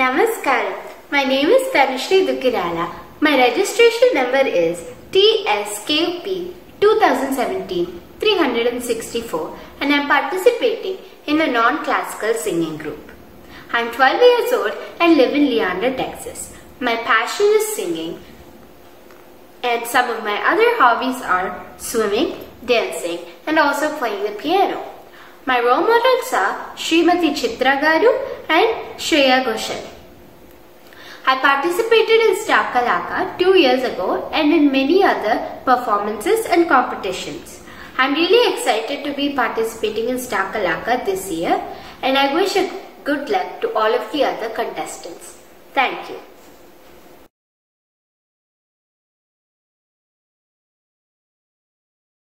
Namaskaram. My name is Tanushree Dukirala. My registration number is TSKP 2017 364 and I am participating in a non-classical singing group. I am 12 years old and live in Leander, Texas. My passion is singing and some of my other hobbies are swimming, dancing and also playing the piano. My role models are Srimati Chitra Garu and Shreya Ghoshal. I participated in Star Kalakaar two years ago and in many other performances and competitions. I'm really excited to be participating in Star Kalakaar this year and I wish good luck to all of the other contestants. Thank you.